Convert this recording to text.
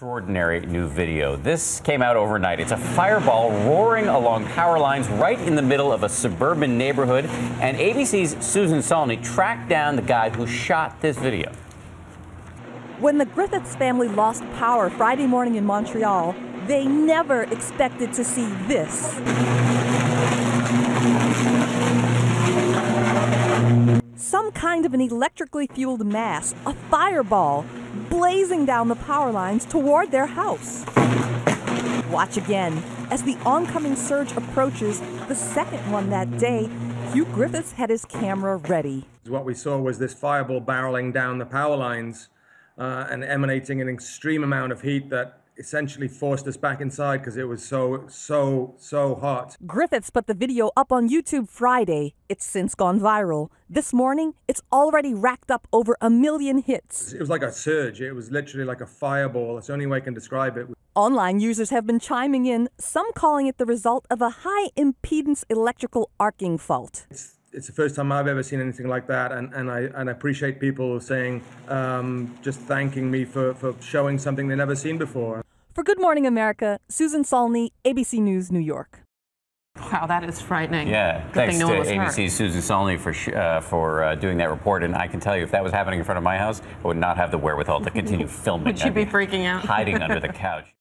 Extraordinary new video. This came out overnight. It's a fireball roaring along power lines right in the middle of a suburban neighborhood. And ABC's Susan Saulny tracked down the guy who shot this video. When the Griffiths family lost power Friday morning in Montreal, they never expected to see this. Some kind of an electrically fueled mass, a fireball, blazing down the power lines toward their house. Watch again. As the oncoming surge approaches, the second one that day, Hugh Griffiths had his camera ready. What we saw was this fireball barreling down the power lines uh, and emanating an extreme amount of heat that essentially forced us back inside because it was so, so, so hot. Griffiths put the video up on YouTube Friday. It's since gone viral. This morning, it's already racked up over a million hits. It was like a surge. It was literally like a fireball. That's the only way I can describe it. Online users have been chiming in, some calling it the result of a high impedance electrical arcing fault. It's, it's the first time I've ever seen anything like that, and, and I and I appreciate people saying, um, just thanking me for, for showing something they've never seen before. For Good Morning America, Susan Saulny, ABC News, New York. Wow, that is frightening. Yeah, Good thanks thing no to one was hurt. Susan Saulny for sh- uh, for uh, doing that report. And I can tell you, if that was happening in front of my house, I would not have the wherewithal to continue filming. Would you I'd be freaking out? Hiding under the couch.